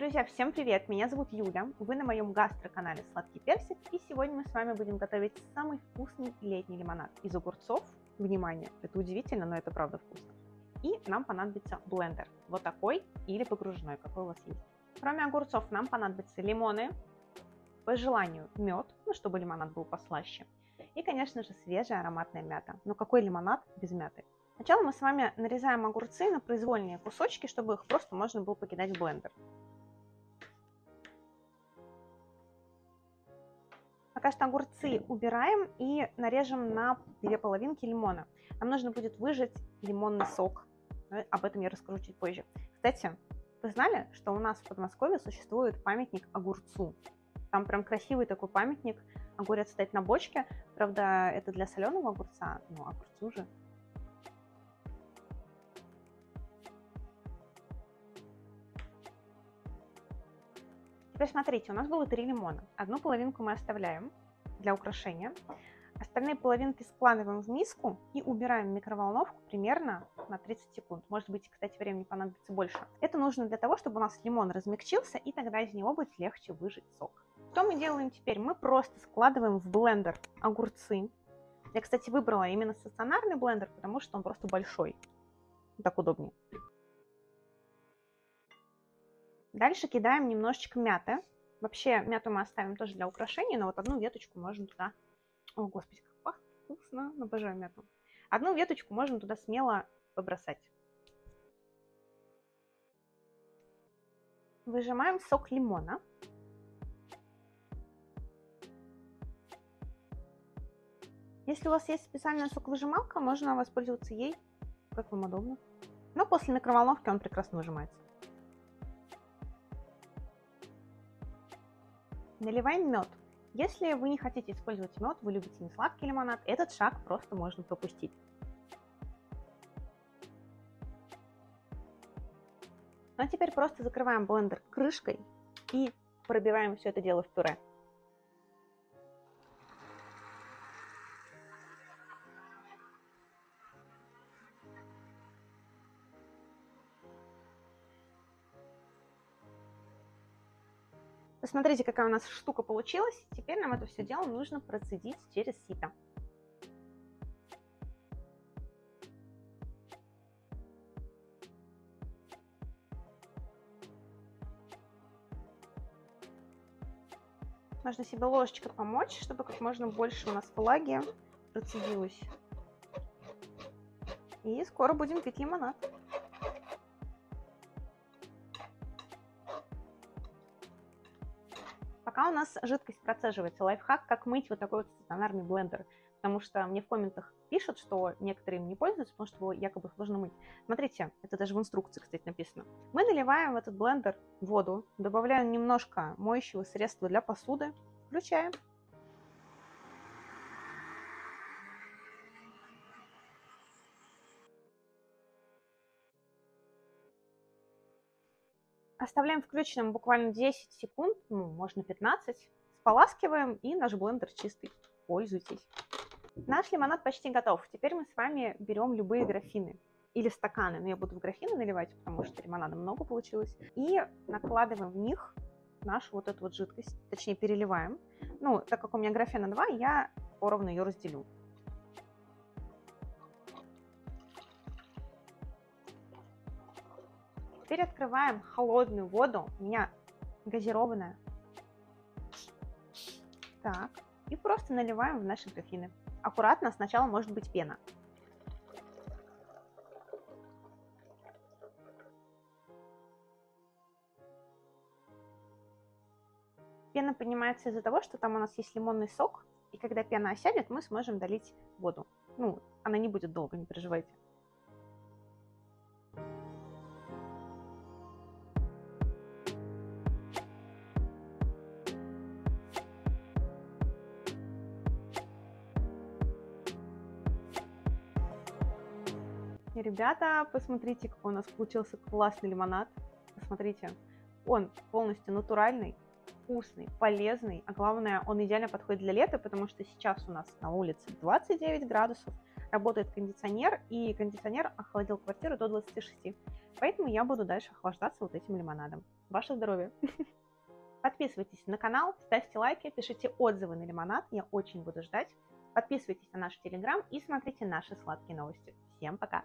Друзья, всем привет! Меня зовут Юля, вы на моем гастро-канале Сладкий Персик, и сегодня мы с вами будем готовить самый вкусный летний лимонад из огурцов. Внимание, это удивительно, но это правда вкусно. И нам понадобится блендер, вот такой или погружной, какой у вас есть. Кроме огурцов нам понадобятся лимоны, по желанию мед, ну чтобы лимонад был послаще, и, конечно же, свежая ароматная мята. Но какой лимонад без мяты? Сначала мы с вами нарезаем огурцы на произвольные кусочки, чтобы их просто можно было покидать в блендер. Пока что огурцы убираем и нарежем на две половинки лимона. Нам нужно будет выжать лимонный сок. Об этом я расскажу чуть позже. Кстати, вы знали, что у нас в Подмосковье существует памятник огурцу? Там прям красивый такой памятник. Огурец стоит на бочке. Правда, это для соленого огурца, но огурцу же Теперь смотрите, у нас было три лимона. Одну половинку мы оставляем для украшения. Остальные половинки складываем в миску и убираем в микроволновку примерно на 30 секунд. Может быть, кстати, времени понадобится больше. Это нужно для того, чтобы у нас лимон размягчился, и тогда из него будет легче выжать сок. Что мы делаем теперь? Мы просто складываем в блендер огурцы. Я, кстати, выбрала именно стационарный блендер, потому что он просто большой. Так удобнее. Дальше кидаем немножечко мяты. Вообще мяту мы оставим тоже для украшения, но вот одну веточку можно туда... О, господи, как пахнет вкусно, обожаю мяту. Одну веточку можно туда смело побросать. Выжимаем сок лимона. Если у вас есть специальная соковыжималка, можно воспользоваться ей, как вам удобно. Но после микроволновки он прекрасно выжимается. Наливаем мед. Если вы не хотите использовать мед, вы любите не сладкий лимонад, этот шаг просто можно пропустить. Ну а теперь просто закрываем блендер крышкой и пробиваем все это дело в пюре. Посмотрите, какая у нас штука получилась. Теперь нам это все дело нужно процедить через сито. Можно себе ложечкой помочь, чтобы как можно больше у нас влаги процедилось. И скоро будем пить лимонад. Пока у нас жидкость процеживается, лайфхак, как мыть вот такой вот стационарный блендер. Потому что мне в комментах пишут, что некоторые им не пользуются, потому что его якобы сложно мыть. Смотрите, это даже в инструкции, кстати, написано. Мы наливаем в этот блендер воду, добавляем немножко моющего средства для посуды, включаем. Оставляем включенным буквально 10 секунд, ну, можно 15. Споласкиваем, и наш блендер чистый. Пользуйтесь. Наш лимонад почти готов. Теперь мы с вами берем любые графины или стаканы, но я буду в графины наливать, потому что лимонада много получилось, и накладываем в них нашу вот эту вот жидкость, точнее переливаем. Ну, так как у меня графина 2, я поровну ее разделю. Теперь открываем холодную воду. У меня газированная. Так. И просто наливаем в наши графины. Аккуратно, сначала может быть пена. Пена поднимается из-за того, что там у нас есть лимонный сок, и когда пена осядет, мы сможем долить воду. Ну, она не будет долго, не переживайте. Ребята, посмотрите, какой у нас получился классный лимонад. Посмотрите, он полностью натуральный, вкусный, полезный, а главное, он идеально подходит для лета, потому что сейчас у нас на улице 29 градусов, работает кондиционер, и кондиционер охладил квартиру до 26. Поэтому я буду дальше охлаждаться вот этим лимонадом. Ваше здоровье! Подписывайтесь на канал, ставьте лайки, пишите отзывы на лимонад, я очень буду ждать. Подписывайтесь на наш телеграм и смотрите наши сладкие новости. Всем пока!